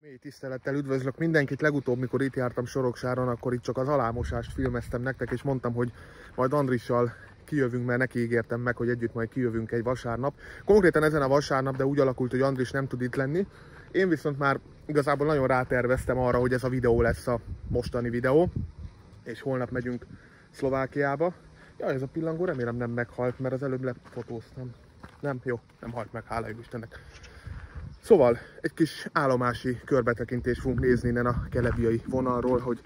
Mély tisztelettel üdvözlök mindenkit. Legutóbb, mikor itt jártam Soroksáron, akkor itt csak az alámosást filmeztem nektek, és mondtam, hogy majd Andrissal kijövünk, mert neki ígértem meg, hogy együtt majd kijövünk egy vasárnap. Konkrétan ezen a vasárnap, de úgy alakult, hogy Andris nem tud itt lenni. Én viszont már igazából nagyon ráterveztem arra, hogy ez a videó lesz a mostani videó, és holnap megyünk Szlovákiába. Ja, ez a pillangó remélem nem meghalt, mert az előbb lefotóztam. Nem, jó, nem halt meg, hála Istennek. Szóval egy kis állomási körbetekintést fogunk nézni innen a kelebiai vonalról, hogy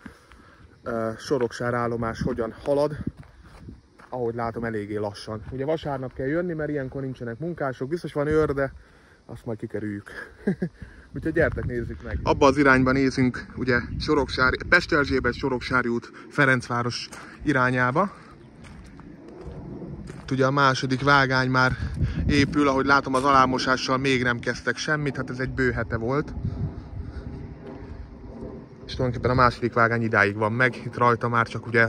uh, Soroksár állomás hogyan halad. Ahogy látom, eléggé lassan. Ugye vasárnap kell jönni, mert ilyenkor nincsenek munkások. Biztos van őr, de azt majd kikerüljük. Úgyhogy gyertek, nézzük meg. Abba az irányba nézünk, ugye Soroksár, Pesterzsébet, Soroksári út, Ferencváros irányába. Ugye a második vágány már épül, ahogy látom az alámosással még nem kezdtek semmit, hát ez egy bő hete volt. És tulajdonképpen a második vágány idáig van meg, itt rajta már csak ugye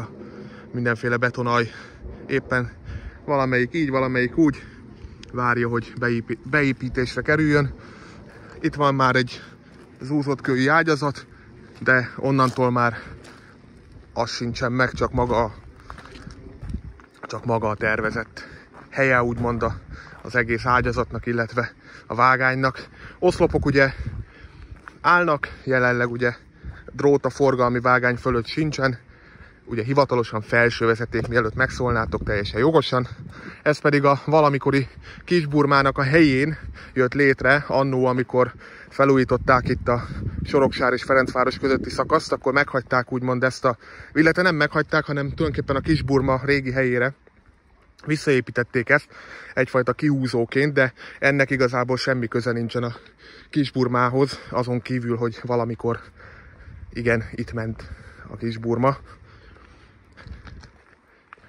mindenféle betonaj éppen valamelyik így, valamelyik úgy várja, hogy beépítésre kerüljön. Itt van már egy zúzott kői ágyazat, de onnantól már az sincsen meg, csak maga, csak maga a tervezett helye, úgymond az egész ágyazatnak, illetve a vágánynak. Oszlopok ugye állnak, jelenleg ugye drót a forgalmi vágány fölött sincsen, ugye hivatalosan felső vezeték, mielőtt megszólnátok teljesen jogosan. Ez pedig a valamikori Kisburmának a helyén jött létre, annó, amikor felújították itt a Soroksár és Ferencváros közötti szakaszt, akkor meghagyták úgymond ezt a, illetve nem meghagyták, hanem tulajdonképpen a Kisburma régi helyére visszaépítették ezt egyfajta kiúzóként, de ennek igazából semmi köze nincsen a Kisburmához, azon kívül, hogy valamikor igen, itt ment a Kisburma.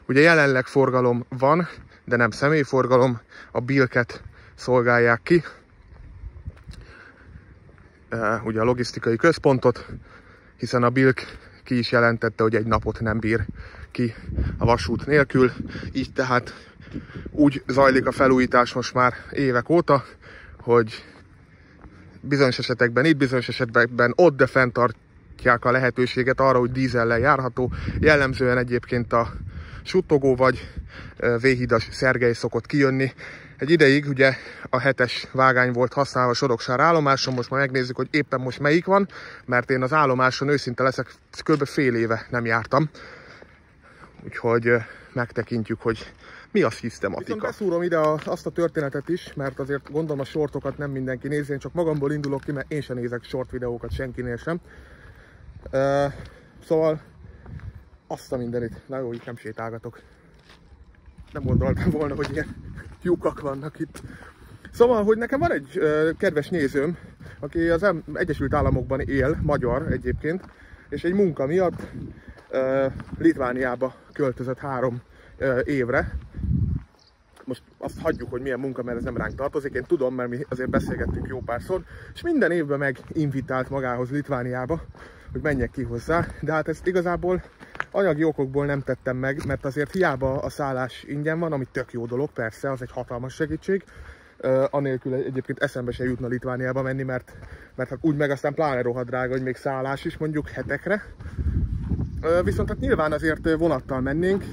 Ugye jelenleg forgalom van, de nem személyforgalom, a bilket szolgálják ki, ugye a logisztikai központot, hiszen a Bilk ki is jelentette, hogy egy napot nem bír ki a vasút nélkül, így tehát úgy zajlik a felújítás most már évek óta, hogy bizonyos esetekben itt, bizonyos esetekben ott, de fenntartják a lehetőséget arra, hogy dízellel járható. Jellemzően egyébként a suttogó vagy véhidas Szergely szokott kijönni. Egy ideig ugye a hetes vágány volt használva a Soroksár állomáson, most már megnézzük, hogy éppen most melyik van, mert én az állomáson őszinte leszek, kb. fél éve nem jártam. Úgyhogy megtekintjük, hogy mi a szisztematika. Viszont beszúrom ide azt a történetet is, mert azért gondolom a sortokat nem mindenki nézi, én csak magamból indulok ki, mert én sem nézek short videókat senkinél sem. Uh, szóval azt a mindenit, na jó, itt nem sétálgatok. Nem gondoltam volna, hogy ilyen lyukak vannak itt. Szóval, hogy nekem van egy kedves nézőm, aki az Egyesült Államokban él, magyar egyébként, és egy munka miatt Litvániába költözött három évre. Most azt hagyjuk, hogy milyen munka, mert ez nem ránk tartozik. Én tudom, mert mi azért beszélgettünk jó párszor, és minden évben meginvitált magához Litvániába, hogy menjek ki hozzá. De hát ezt igazából anyagi okokból nem tettem meg, mert azért hiába a szállás ingyen van, ami tök jó dolog, persze, az egy hatalmas segítség, Uh, anélkül egyébként eszembe se jutna Litvániába menni, mert, mert hát úgy meg aztán pláne rohadt drága, hogy még szállás is mondjuk hetekre. Uh, viszont hát nyilván azért vonattal mennénk,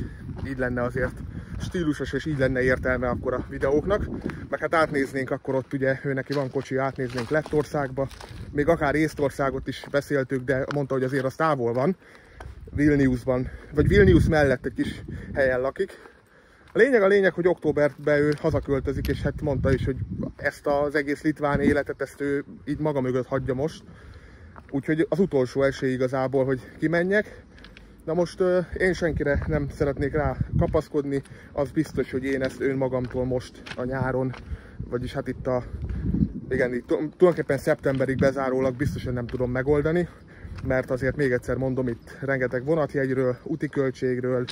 így lenne azért stílusos, és így lenne értelme akkor a videóknak. Meg hát átnéznénk akkor ott ugye, ő neki van kocsi, átnéznénk Lettországba, még akár Észtországot is beszéltük, de mondta, hogy azért az távol van, Vilniusban, vagy Vilnius mellett egy kis helyen lakik. A lényeg a lényeg, hogy októberben ő hazaköltözik, és hát mondta is, hogy ezt az egész litván életet, ezt ő így maga mögött hagyja most. Úgyhogy az utolsó esély igazából, hogy kimenjek. Na most én senkire nem szeretnék rá kapaszkodni, az biztos, hogy én ezt önmagamtól most a nyáron, vagyis hát itt a, igen, itt tulajdonképpen szeptemberig bezárólag biztosan nem tudom megoldani mert azért még egyszer mondom, itt rengeteg vonatjegyről, úti költségről,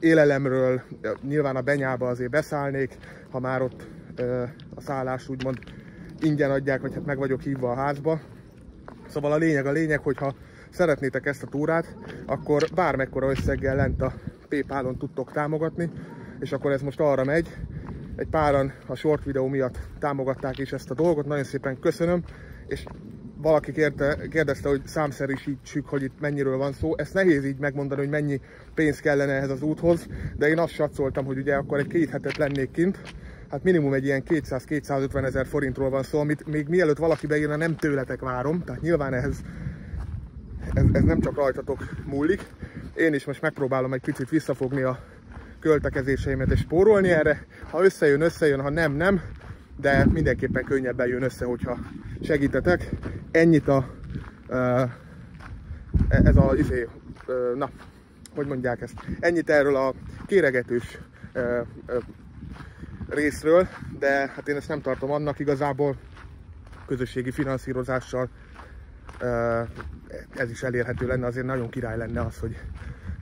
élelemről, nyilván a benyába azért beszállnék, ha már ott a szállás úgymond ingyen adják, vagy hát meg vagyok hívva a házba. Szóval a lényeg a lényeg, hogyha szeretnétek ezt a túrát, akkor bármekkora összeggel lent a Paypalon tudtok támogatni, és akkor ez most arra megy. Egy páran a short videó miatt támogatták is ezt a dolgot, nagyon szépen köszönöm, és valaki kérte, kérdezte, hogy számszerűsítsük, hogy itt mennyiről van szó. Ezt nehéz így megmondani, hogy mennyi pénz kellene ehhez az úthoz, de én azt satszoltam, hogy ugye akkor egy két hetet lennék kint, hát minimum egy ilyen 200-250 ezer forintról van szó, amit még mielőtt valaki beírna, nem tőletek várom, tehát nyilván ehhez ez, ez nem csak rajtatok múlik. Én is most megpróbálom egy picit visszafogni a költekezéseimet és spórolni erre. Ha összejön, összejön, ha nem, nem, de mindenképpen könnyebben jön össze, hogyha segítetek. Ennyit a uh, ez a izé, na, hogy mondják ezt, ennyit erről a kéregetős részről, de hát én ezt nem tartom annak igazából közösségi finanszírozással ez is elérhető lenne, azért nagyon király lenne az, hogy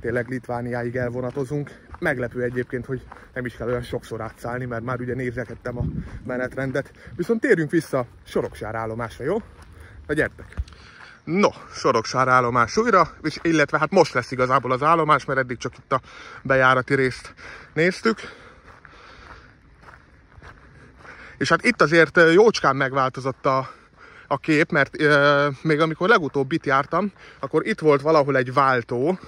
tényleg Litvániáig elvonatozunk. Meglepő egyébként, hogy nem is kell olyan sokszor átszállni, mert már ugye nézegettem a menetrendet. Viszont térjünk vissza Soroksár állomásra, jó? Na gyertek! No, Soroksár állomás újra, és illetve hát most lesz igazából az állomás, mert eddig csak itt a bejárati részt néztük. És hát itt azért jócskán megváltozott a, a kép, mert e, még amikor legutóbb itt jártam, akkor itt volt valahol egy váltó,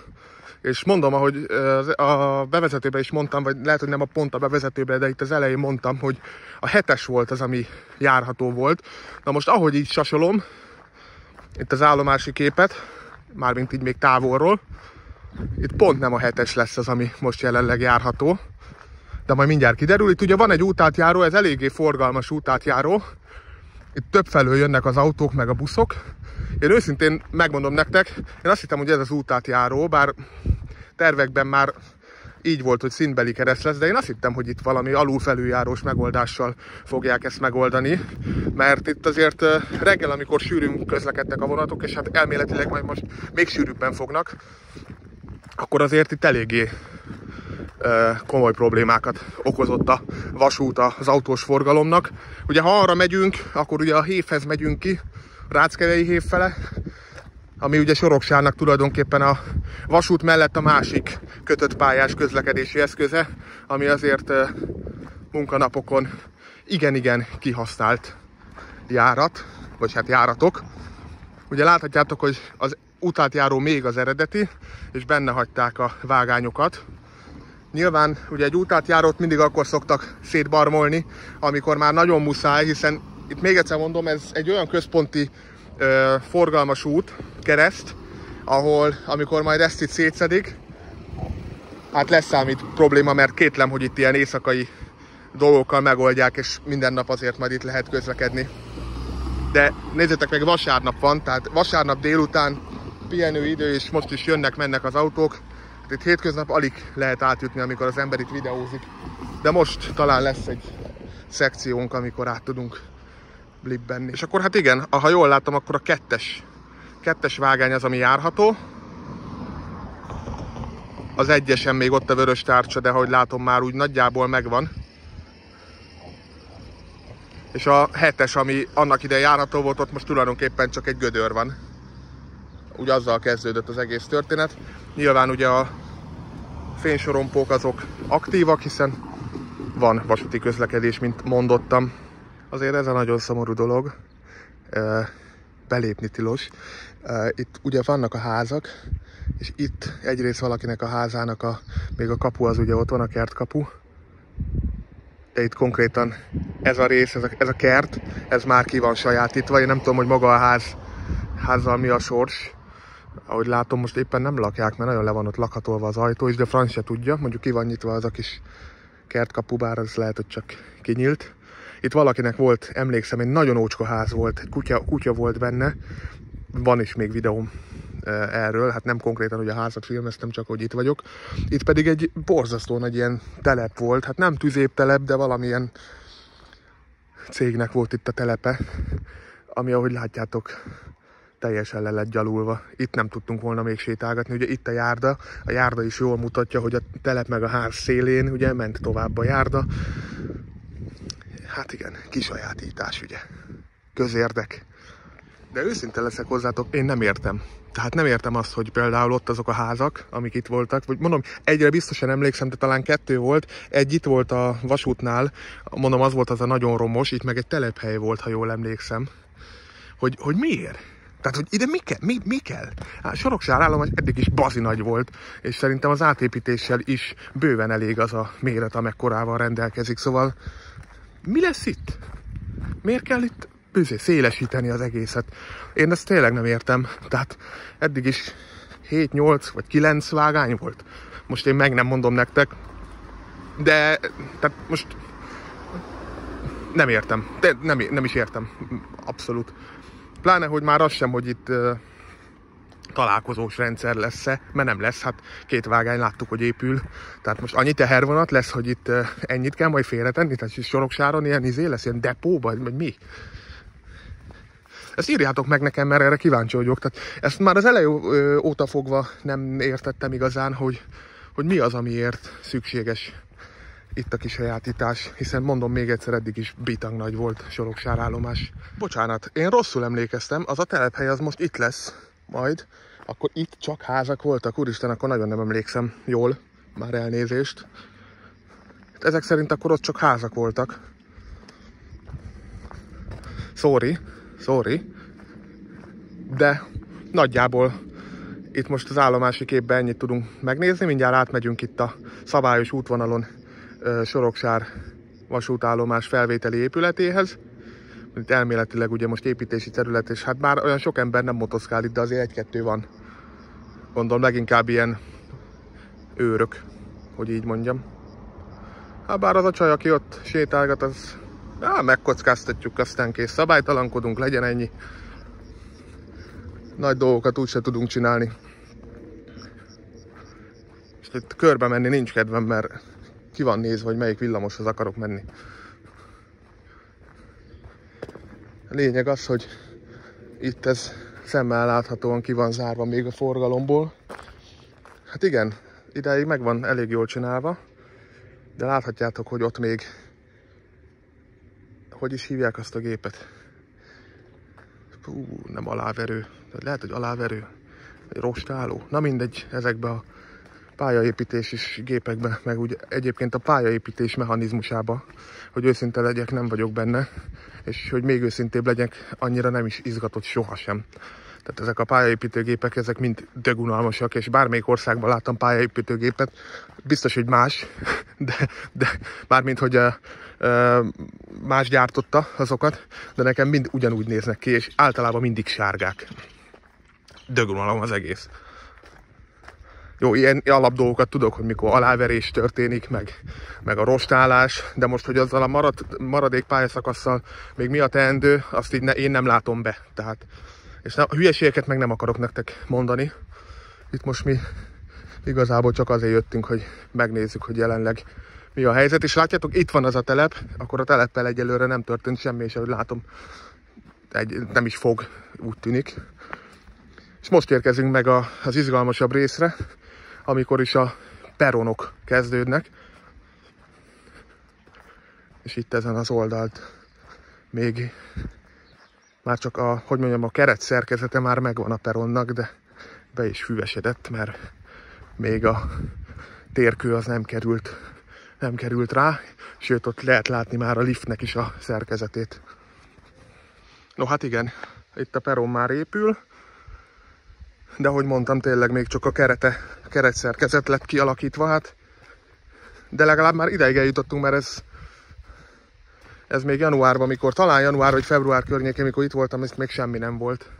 és mondom, ahogy a bevezetőben is mondtam, vagy lehet, hogy nem a pont a bevezetőben, de itt az elején mondtam, hogy a hetes volt az, ami járható volt. Na most ahogy így sasolom, itt az állomási képet, mármint így még távolról, itt pont nem a hetes lesz az, ami most jelenleg járható, de majd mindjárt kiderül. Itt ugye van egy útátjáró, ez eléggé forgalmas útátjáró, itt több felől jönnek az autók, meg a buszok. Én őszintén megmondom nektek, én azt hittem, hogy ez az útátjáró, bár tervekben már így volt, hogy színbeli kereszt lesz, de én azt hittem, hogy itt valami alulfelüljárós megoldással fogják ezt megoldani, mert itt azért reggel, amikor sűrűn közlekedtek a vonatok, és hát elméletileg majd most még sűrűbben fognak, akkor azért itt eléggé komoly problémákat okozott a vasút az autós forgalomnak. Ugye ha arra megyünk, akkor ugye a hévhez megyünk ki, Ráckevei hév ami ugye Soroksárnak tulajdonképpen a vasút mellett a másik kötött pályás közlekedési eszköze, ami azért munkanapokon igen-igen kihasznált járat, vagy hát járatok. Ugye láthatjátok, hogy az utátjáró még az eredeti, és benne hagyták a vágányokat, Nyilván ugye egy útátjárót mindig akkor szoktak szétbarmolni, amikor már nagyon muszáj, hiszen itt még egyszer mondom, ez egy olyan központi ö, forgalmas út, kereszt, ahol amikor majd ezt itt szétszedik, hát lesz számít probléma, mert kétlem, hogy itt ilyen éjszakai dolgokkal megoldják, és minden nap azért majd itt lehet közlekedni. De nézzétek meg, vasárnap van, tehát vasárnap délután pihenő idő, és most is jönnek-mennek az autók, itt hétköznap alig lehet átjutni, amikor az ember itt videózik. De most talán lesz egy szekciónk, amikor át tudunk blibbenni. És akkor hát igen, ha jól látom, akkor a kettes, kettes vágány az, ami járható. Az egyesen még ott a vörös tárcsa, de ahogy látom már úgy nagyjából megvan. És a hetes, ami annak ide járható volt, ott most tulajdonképpen csak egy gödör van. Úgy azzal kezdődött az egész történet. Nyilván ugye a fénysorompók azok aktívak, hiszen van vasúti közlekedés, mint mondottam. Azért ez a nagyon szomorú dolog, belépni tilos. Itt ugye vannak a házak, és itt egyrészt valakinek a házának a, még a kapu az ugye ott van, a kertkapu, de itt konkrétan ez a rész, ez a, ez a kert, ez már ki van sajátítva. Én nem tudom, hogy maga a ház, házzal mi a sors, ahogy látom, most éppen nem lakják, mert nagyon le van ott lakhatolva az ajtó is, de Franz se tudja. Mondjuk ki van nyitva az a kis kertkapu, bár az lehet, hogy csak kinyílt. Itt valakinek volt, emlékszem, egy nagyon ócska ház volt, egy kutya, kutya volt benne. Van is még videóm erről, hát nem konkrétan, hogy a házat filmeztem, csak hogy itt vagyok. Itt pedig egy borzasztó nagy ilyen telep volt, hát nem tüzéptelep, de valamilyen cégnek volt itt a telepe, ami ahogy látjátok teljesen le lett gyalulva. Itt nem tudtunk volna még sétálgatni, ugye itt a járda, a járda is jól mutatja, hogy a telep meg a ház szélén, ugye ment tovább a járda. Hát igen, kisajátítás, ugye. Közérdek. De őszinte leszek hozzátok, én nem értem. Tehát nem értem azt, hogy például ott azok a házak, amik itt voltak, vagy mondom, egyre biztosan emlékszem, de talán kettő volt. Egy itt volt a vasútnál, mondom, az volt az a nagyon romos, itt meg egy telephely volt, ha jól emlékszem hogy, hogy miért? Tehát, hogy ide mi kell? Mi, mi kell? Hát, Soroksár állomás eddig is bazi nagy volt, és szerintem az átépítéssel is bőven elég az a méret, amekkorával rendelkezik. Szóval mi lesz itt? Miért kell itt büzé, szélesíteni az egészet? Én ezt tényleg nem értem. Tehát eddig is 7, 8 vagy 9 vágány volt. Most én meg nem mondom nektek, de tehát most nem értem. De nem, nem is értem. Abszolút. Pláne, hogy már az sem, hogy itt uh, találkozós rendszer lesz-e, mert nem lesz, hát két vágány láttuk, hogy épül. Tehát most annyi tehervonat lesz, hogy itt ennyit kell majd félretenni, tehát soroksáron ilyen izé lesz, ilyen depóba, vagy mi? Ezt írjátok meg nekem, mert erre kíváncsi vagyok. Tehát ezt már az elejé óta fogva nem értettem igazán, hogy, hogy mi az, amiért szükséges itt a kisajátítás, hiszen mondom még egyszer, eddig is bitang nagy volt soroksárálomás. Bocsánat, én rosszul emlékeztem, az a telephely az most itt lesz, majd, akkor itt csak házak voltak, úristen, akkor nagyon nem emlékszem jól, már elnézést. Ezek szerint akkor ott csak házak voltak. Sorry, sorry. De nagyjából itt most az állomási képben ennyit tudunk megnézni, mindjárt átmegyünk itt a szabályos útvonalon Soroksár vasútállomás felvételi épületéhez. Itt elméletileg ugye most építési terület, és hát már olyan sok ember nem motoszkál itt, de azért egy-kettő van. Gondolom leginkább ilyen őrök, hogy így mondjam. Hát bár az a csaj, aki ott sétálgat, az á, megkockáztatjuk, aztán kész. Szabálytalankodunk, legyen ennyi. Nagy dolgokat úgyse tudunk csinálni. És itt körbe menni nincs kedvem, mert ki van nézve, hogy melyik villamoshoz akarok menni. A lényeg az, hogy itt ez szemmel láthatóan ki van zárva még a forgalomból. Hát igen, ideig meg van elég jól csinálva, de láthatjátok, hogy ott még hogy is hívják azt a gépet? Hú, nem aláverő. Lehet, hogy aláverő. Egy rostáló. Na mindegy, ezekbe a pályaépítési gépekbe, meg úgy egyébként a pályaépítés mechanizmusába, hogy őszinte legyek, nem vagyok benne, és hogy még őszintébb legyek, annyira nem is izgatott sohasem. Tehát ezek a pályaépítőgépek, ezek mind dögunalmasak, és bármelyik országban láttam pályaépítőgépet, biztos, hogy más, de, de mármint, hogy uh, uh, más gyártotta azokat, de nekem mind ugyanúgy néznek ki, és általában mindig sárgák. Dögunalom az egész. Jó, ilyen alapdolgokat tudok, hogy mikor aláverés történik, meg, meg a rostálás, de most, hogy azzal a marad, maradék pályaszakasszal még mi a teendő, azt így ne, én nem látom be. Tehát, és a hülyeségeket meg nem akarok nektek mondani. Itt most mi igazából csak azért jöttünk, hogy megnézzük, hogy jelenleg mi a helyzet. És látjátok, itt van az a telep, akkor a teleppel egyelőre nem történt semmi, és ahogy látom, egy, nem is fog, úgy tűnik. És most érkezünk meg a, az izgalmasabb részre, amikor is a peronok kezdődnek. És itt ezen az oldalt még már csak a, hogy mondjam, a keret szerkezete már megvan a peronnak, de be is füvesedett, mert még a térkő az nem került, nem került rá, sőt ott lehet látni már a liftnek is a szerkezetét. No hát igen, itt a peron már épül, de ahogy mondtam, tényleg még csak a kerete, a keretszerkezet lett kialakítva, hát de legalább már ideig eljutottunk, mert ez, ez még januárban, mikor talán január vagy február környékén, mikor itt voltam, ez még semmi nem volt.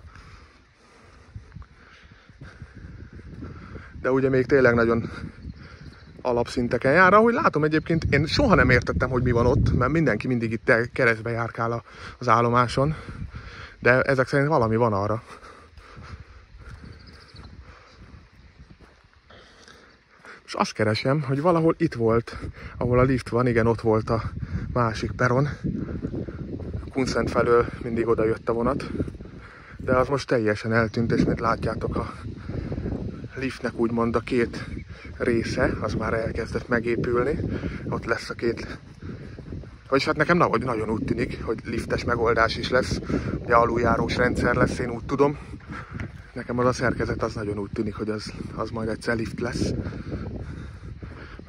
De ugye még tényleg nagyon alapszinteken jár. Ahogy látom egyébként, én soha nem értettem, hogy mi van ott, mert mindenki mindig itt keresztbe járkál az állomáson. De ezek szerint valami van arra. És azt keresem, hogy valahol itt volt, ahol a lift van, igen, ott volt a másik peron. Kunszent felől mindig oda jött a vonat, de az most teljesen eltűnt, és mint látjátok, a liftnek úgymond a két része, az már elkezdett megépülni. Ott lesz a két vagyis hát nekem nagyon úgy tűnik, hogy liftes megoldás is lesz, ugye aluljárós rendszer lesz, én úgy tudom. Nekem az a szerkezet az nagyon úgy tűnik, hogy az, az majd egyszer lift lesz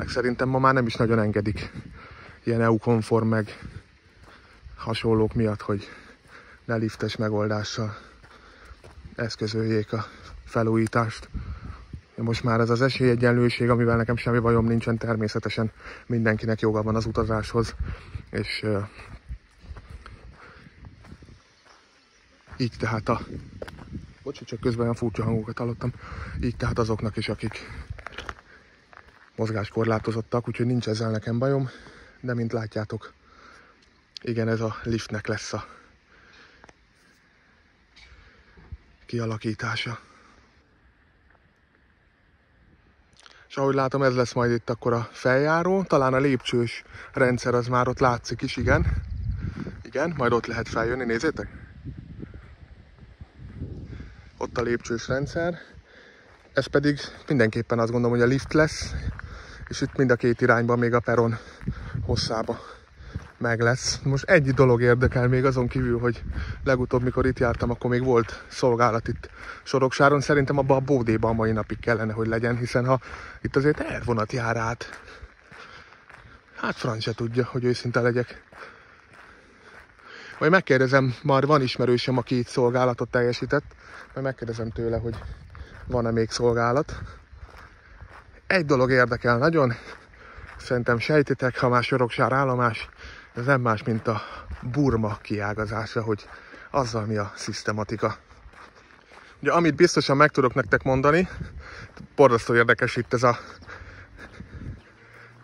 meg szerintem ma már nem is nagyon engedik ilyen EU-konform meg hasonlók miatt, hogy ne liftes megoldással eszközöljék a felújítást. Most már ez az esélyegyenlőség, amivel nekem semmi bajom nincsen, természetesen mindenkinek joga van az utazáshoz, és így tehát a... Bocsi, csak közben olyan furcsa hangokat hallottam. Így tehát azoknak is, akik mozgáskorlátozottak, úgyhogy nincs ezzel nekem bajom, de mint látjátok, igen, ez a liftnek lesz a kialakítása. És ahogy látom, ez lesz majd itt akkor a feljáró. Talán a lépcsős rendszer az már ott látszik is, igen. Igen, majd ott lehet feljönni, nézzétek. Ott a lépcsős rendszer. Ez pedig mindenképpen azt gondolom, hogy a lift lesz. És itt mind a két irányban még a peron hosszába meg lesz. Most egy dolog érdekel még azon kívül, hogy legutóbb, mikor itt jártam, akkor még volt szolgálat itt Soroksáron. Szerintem abban a bódéban a mai napig kellene, hogy legyen, hiszen ha itt azért elvonat jár át, hát franc se tudja, hogy őszinte legyek. Majd megkérdezem, már van ismerősöm, aki itt szolgálatot teljesített, majd megkérdezem tőle, hogy van-e még szolgálat. Egy dolog érdekel nagyon, szerintem sejtitek, ha már Soroksár állomás, ez nem más, mint a Burma kiágazása, hogy azzal mi a szisztematika. Ugye, amit biztosan meg tudok nektek mondani, borzasztó érdekes itt ez a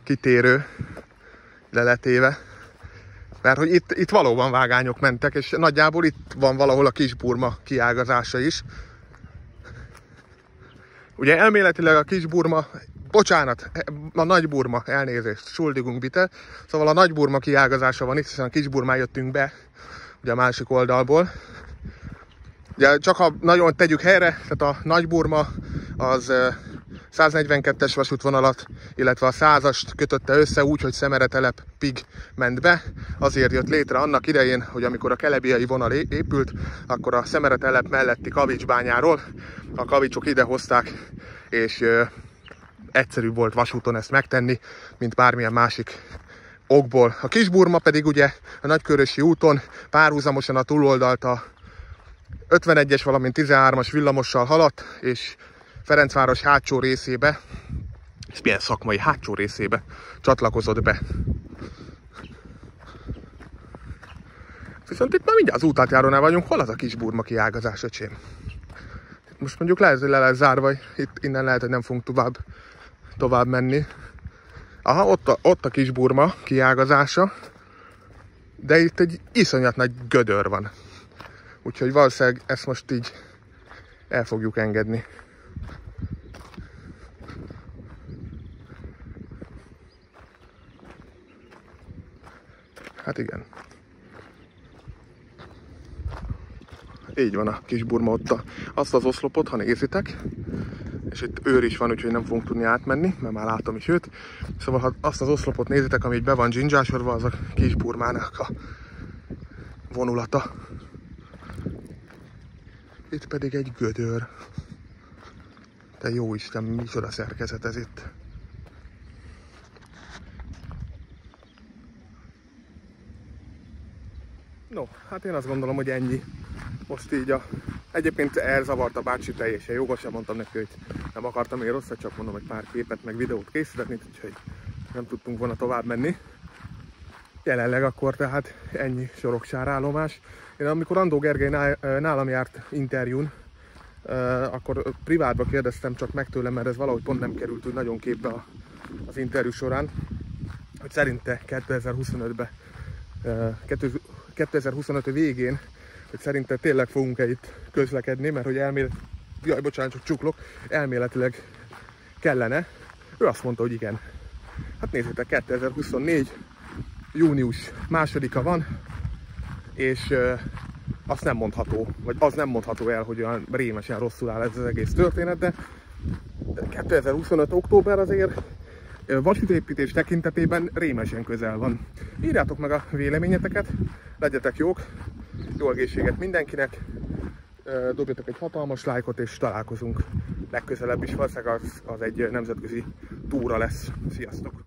kitérő leletéve, mert hogy itt, itt valóban vágányok mentek, és nagyjából itt van valahol a kis Burma kiágazása is. Ugye elméletileg a kis Burma bocsánat, a nagy burma, elnézést, schuldigunk bitte. Szóval a nagy burma kiágazása van itt, hiszen a kis burmán jöttünk be, ugye a másik oldalból. Ugye csak ha nagyon tegyük helyre, tehát a nagy burma az 142-es vasútvonalat, illetve a 100-ast kötötte össze úgy, hogy pig ment be. Azért jött létre annak idején, hogy amikor a kelebiai vonal épült, akkor a Szemeretelep melletti kavicsbányáról a kavicsok idehozták, és egyszerűbb volt vasúton ezt megtenni, mint bármilyen másik okból. A Kisburma pedig ugye a Nagykörösi úton párhuzamosan a túloldalt a 51-es, valamint 13-as villamossal haladt, és Ferencváros hátsó részébe, és milyen szakmai hátsó részébe csatlakozott be. Viszont itt már mindjárt az útátjárónál vagyunk. Hol az a kis burma kiágazás, öcsém? Most mondjuk lehet, hogy le lesz zárva, itt innen lehet, hogy nem fogunk tovább tovább menni. Aha, ott a, ott a kis burma kiágazása, de itt egy iszonyat nagy gödör van. Úgyhogy valószínűleg ezt most így el fogjuk engedni. Hát igen. Így van a kis burma ott a, azt az oszlopot, ha nézitek, és itt őr is van, úgyhogy nem fogunk tudni átmenni, mert már látom is őt. Szóval ha azt az oszlopot nézitek, ami be van dzsindzsásorva, az a kis burmának a vonulata. Itt pedig egy gödör. De jó Isten, micsoda szerkezet ez itt. No, hát én azt gondolom, hogy ennyi. Most így a Egyébként elzavart a bácsi teljesen jogosan mondtam neki, hogy nem akartam én rosszat, csak mondom, hogy pár képet meg videót készíteni, úgyhogy nem tudtunk volna tovább menni. Jelenleg akkor tehát ennyi soroksár Én amikor Andó Gergely nálam járt interjún, akkor privátba kérdeztem csak meg tőlem, mert ez valahogy pont nem került úgy nagyon képbe az interjú során, hogy szerinte 2025-ben 2025 végén hogy szerintem tényleg fogunk-e itt közlekedni, mert hogy elmélet, jaj, bocsánat, csak csuklok, elméletileg kellene. Ő azt mondta, hogy igen. Hát nézzétek, 2024 június másodika van, és uh, azt nem mondható, vagy az nem mondható el, hogy olyan rémesen rosszul áll ez az egész történet, de 2025 október azért vasútépítés tekintetében rémesen közel van. Írjátok meg a véleményeteket, legyetek jók, jó egészséget mindenkinek, dobjatok egy hatalmas lájkot, és találkozunk legközelebb is, valószínűleg az, az egy nemzetközi túra lesz. Sziasztok!